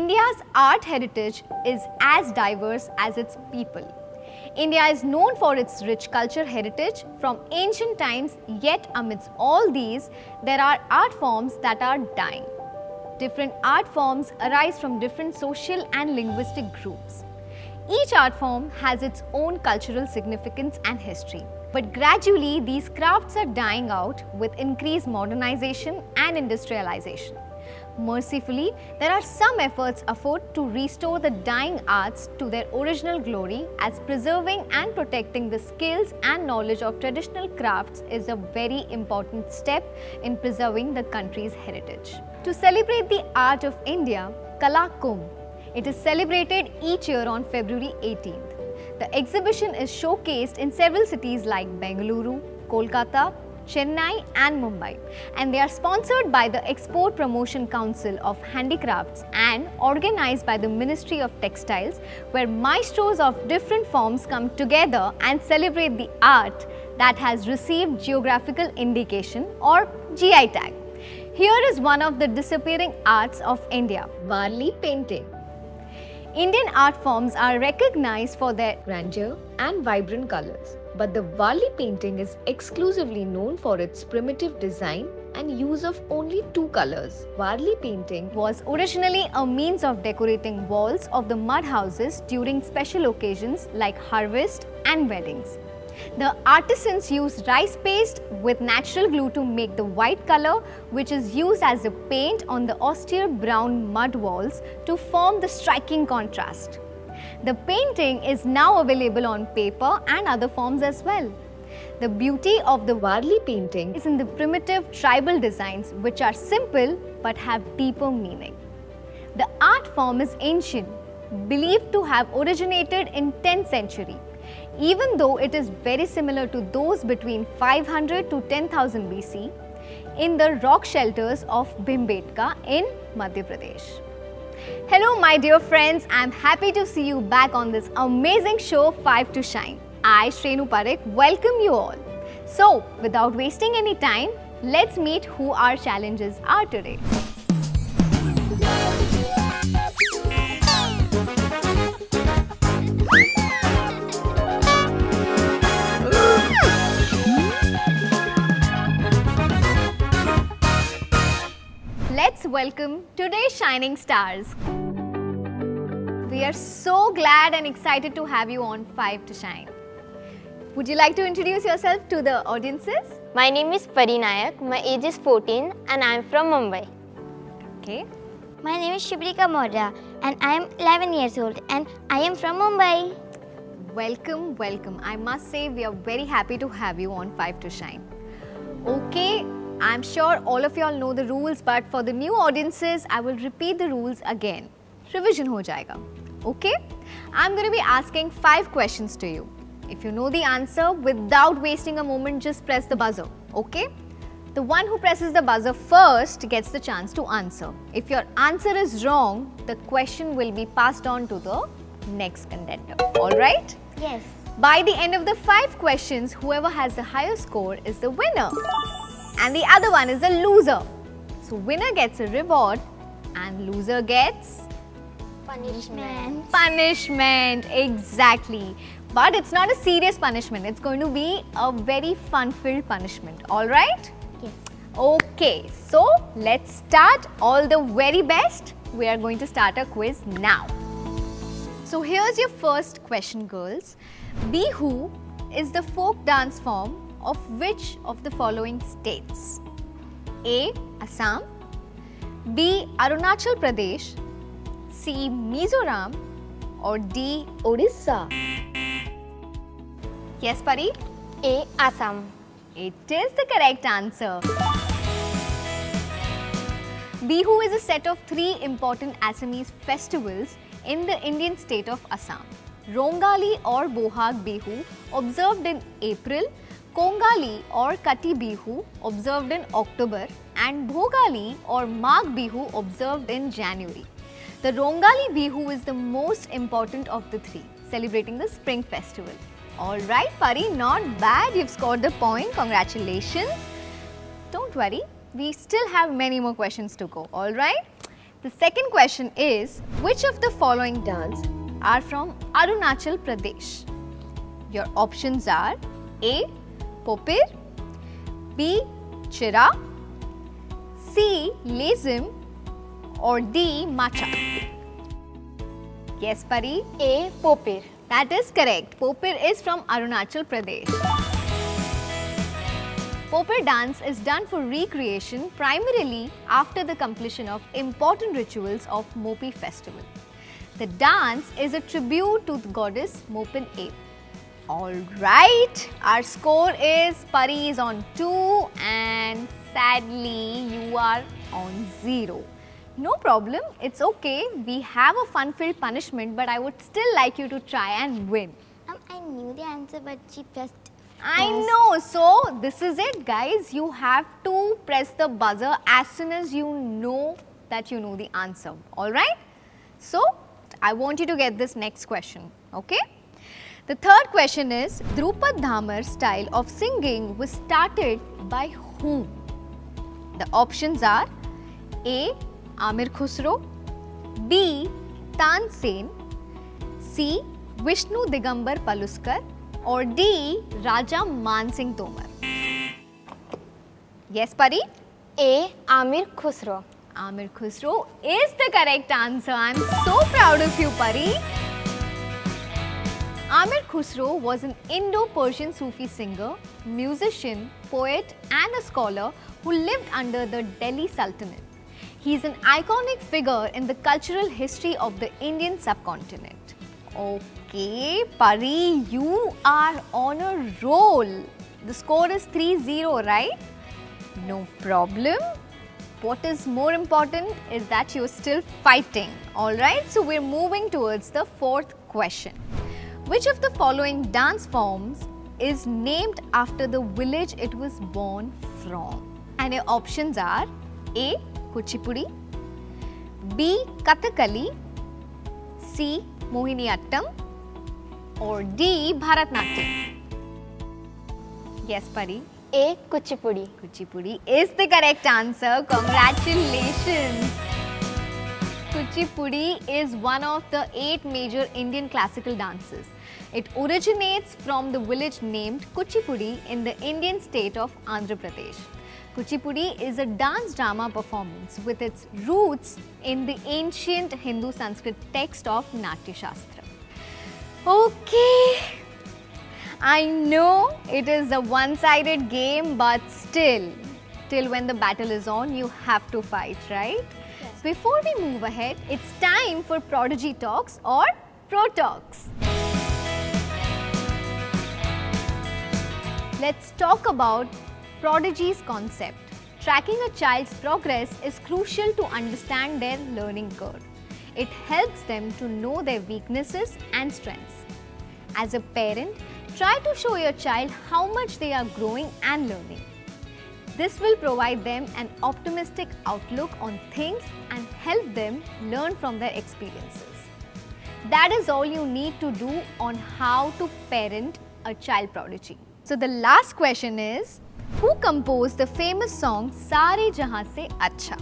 India's art heritage is as diverse as its people. India is known for its rich culture heritage from ancient times, yet, amidst all these, there are art forms that are dying. Different art forms arise from different social and linguistic groups. Each art form has its own cultural significance and history. But gradually, these crafts are dying out with increased modernization and industrialization. Mercifully, there are some efforts afoot to restore the dying arts to their original glory as preserving and protecting the skills and knowledge of traditional crafts is a very important step in preserving the country's heritage. To celebrate the art of India, Kala it is celebrated each year on February 18th. The exhibition is showcased in several cities like Bengaluru, Kolkata, Chennai and Mumbai and they are sponsored by the Export Promotion Council of Handicrafts and organized by the Ministry of Textiles where maestros of different forms come together and celebrate the art that has received geographical indication or GI tag. Here is one of the disappearing arts of India, Warli painting. Indian art forms are recognized for their grandeur and vibrant colors, but the Warli painting is exclusively known for its primitive design and use of only two colors. Warli painting was originally a means of decorating walls of the mud houses during special occasions like harvest and weddings. The artisans use rice paste with natural glue to make the white color which is used as a paint on the austere brown mud walls to form the striking contrast. The painting is now available on paper and other forms as well. The beauty of the Warli painting is in the primitive tribal designs which are simple but have deeper meaning. The art form is ancient, believed to have originated in 10th century even though it is very similar to those between 500 to 10,000 BC in the rock shelters of Bhimbetka in Madhya Pradesh. Hello my dear friends, I am happy to see you back on this amazing show 5 to Shine. I, Shrenu Parikh, welcome you all. So, without wasting any time, let's meet who our challenges are today. Welcome today's shining stars. We are so glad and excited to have you on 5 to Shine. Would you like to introduce yourself to the audiences? My name is Parinayak. My age is 14 and I am from Mumbai. Okay. My name is Shibrika Maurya and I am 11 years old and I am from Mumbai. Welcome, welcome. I must say we are very happy to have you on 5 to Shine. Okay, I'm sure all of y'all know the rules but for the new audiences, I will repeat the rules again. Revision ho jayega. Okay? I'm going to be asking 5 questions to you. If you know the answer, without wasting a moment, just press the buzzer. Okay? The one who presses the buzzer first gets the chance to answer. If your answer is wrong, the question will be passed on to the next contender. Alright? Yes. By the end of the five questions, whoever has the higher score is the winner. And the other one is the loser. So winner gets a reward and loser gets Punishment. punishment. Exactly. But it's not a serious punishment. It's going to be a very fun-filled punishment. Alright? Yes. Okay, so let's start all the very best. We are going to start a quiz now. So here's your first question, girls. Bihu is the folk dance form of which of the following states? A. Assam B. Arunachal Pradesh C. Mizoram or D. Odisha? Yes, Pari? A. Assam. It is the correct answer. Bihu is a set of three important Assamese festivals in the Indian state of Assam. Rongali or Bohag Bihu observed in April, Kongali or Kati Bihu observed in October and Bhogali or Magh Bihu observed in January. The Rongali Bihu is the most important of the three, celebrating the spring festival. Alright Pari, not bad, you've scored the point, congratulations. Don't worry, we still have many more questions to go, alright? The second question is which of the following dance are from Arunachal Pradesh? Your options are A. Popir, B. Chira, C. Lazim, or D. Macha. Yes, Pari? A. Popir. That is correct. Popir is from Arunachal Pradesh. Popir dance is done for recreation primarily after the completion of important rituals of Mopin festival. The dance is a tribute to the goddess Mopin Ape. Alright, our score is Pari is on 2 and sadly you are on 0. No problem, it's okay. We have a fun-filled punishment but I would still like you to try and win. Um, I knew the answer, but she pressed. I know. So this is it, guys. You have to press the buzzer as soon as you know that you know the answer. All right. So I want you to get this next question. Okay. The third question is Drupad Dhamar style of singing was started by whom? The options are A. Amir Khusro, B. Tansen, C. Vishnu Digambar Paluskar, or D. Raja Man Singh Tomar. Yes, Pari? A. Amir Khusro. Amir Khusro is the correct answer. I'm so proud of you, Pari. Amir Khusro was an Indo-Persian Sufi singer, musician, poet and a scholar who lived under the Delhi Sultanate. He is an iconic figure in the cultural history of the Indian subcontinent. Okay, Pari, you are on a roll. The score is 3-0, right? No problem. What is more important is that you're still fighting. Alright, so we're moving towards the fourth question. Which of the following dance forms is named after the village it was born from? And your options are A. Kuchipudi, B. Kathakali, C. Mohiniyattam, or D. Bharatnatyam. Yes, Pari. A. Kuchipudi. Kuchipudi is the correct answer. Congratulations. Kuchipudi is one of the eight major Indian classical dances. It originates from the village named Kuchipudi in the Indian state of Andhra Pradesh. Kuchipudi is a dance drama performance with its roots in the ancient Hindu Sanskrit text of Natya Shastra. Okay, I know it is a one-sided game, but still, till when the battle is on, you have to fight, right? Before we move ahead, it's time for Prodigy Talks or Pro Talks. Let's talk about Prodigy's concept. Tracking a child's progress is crucial to understand their learning curve. It helps them to know their weaknesses and strengths. As a parent, try to show your child how much they are growing and learning. This will provide them an optimistic outlook on things and help them learn from their experiences. That is all you need to do on how to parent a child prodigy. So the last question is, who composed the famous song Sare Jahan Se Acha?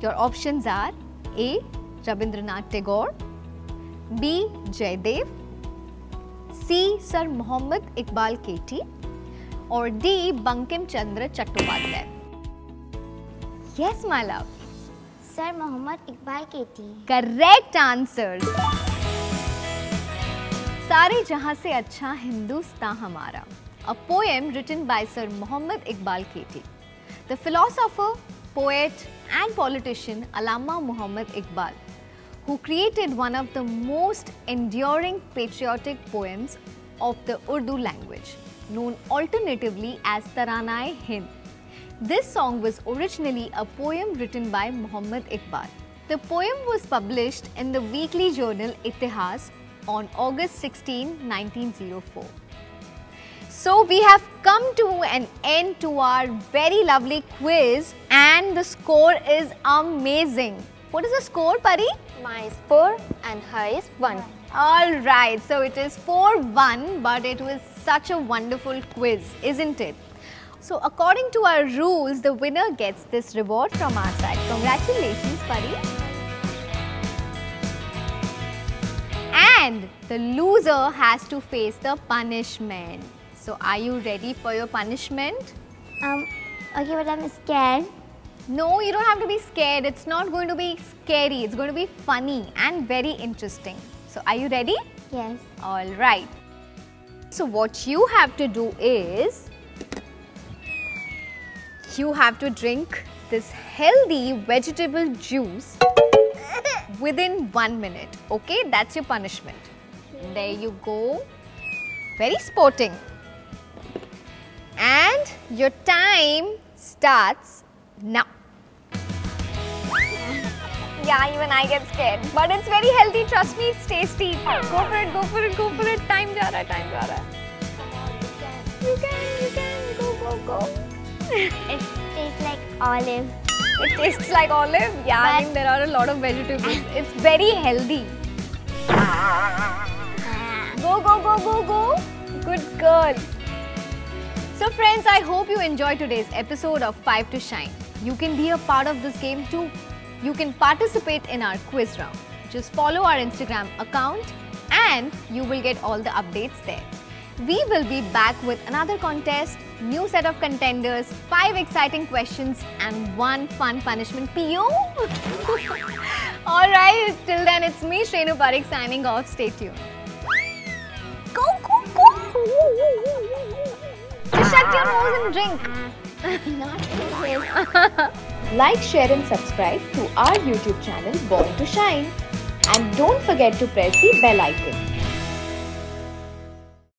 Your options are A. Rabindranath Tagore, B. Jaydev, C. Sir Muhammad Iqbal Keti, or D. Bankim Chandra Chattopadhyay. Yes, my love. Sir Muhammad Iqbal Keti. Correct answers. सारे जहाँ से अच्छा हिंदुस्तान हमारा। A poem written by sir Muhammad Iqbal KT the philosopher poet and politician Allama Muhammad Iqbal who created one of the most enduring patriotic poems of the Urdu language known alternatively as Tarana Hind this song was originally a poem written by Muhammad Iqbal the poem was published in the weekly journal Itihas on August 16, 1904. So we have come to an end to our very lovely quiz and the score is amazing. What is the score, Pari? My is 4 and her is 1. Alright, so it is 4-1 but it was such a wonderful quiz, isn't it? So according to our rules, the winner gets this reward from our side. Congratulations, Pari. And the loser has to face the punishment. So are you ready for your punishment? Um, okay, but I'm scared. No, you don't have to be scared. It's not going to be scary. It's going to be funny and very interesting. So are you ready? Yes. All right. So what you have to do is you have to drink this healthy vegetable juice within one minute. Okay, that's your punishment. There you go. Very sporting. And your time starts now. Yeah, even I get scared. But it's very healthy. Trust me, it's tasty. Go for it, go for it, go for it. Time ja raha, time ja raha. You can, you can. Go, go, go. It tastes like olive. It tastes like olive. Yeah, I mean there are a lot of vegetables. It's very healthy. Go, go, go, go, go. Good girl. So friends, I hope you enjoyed today's episode of 5 to Shine. You can be a part of this game too. You can participate in our quiz round. Just follow our Instagram account and you will get all the updates there. We will be back with another contest, new set of contenders, 5 exciting questions and one fun punishment PO. Alright, till then it's me Shrenu Parikh signing off. Stay tuned. Go, go, go! Shut your nose and drink. Not. Like, share and subscribe to our YouTube channel Born to Shine. And don't forget to press the bell icon.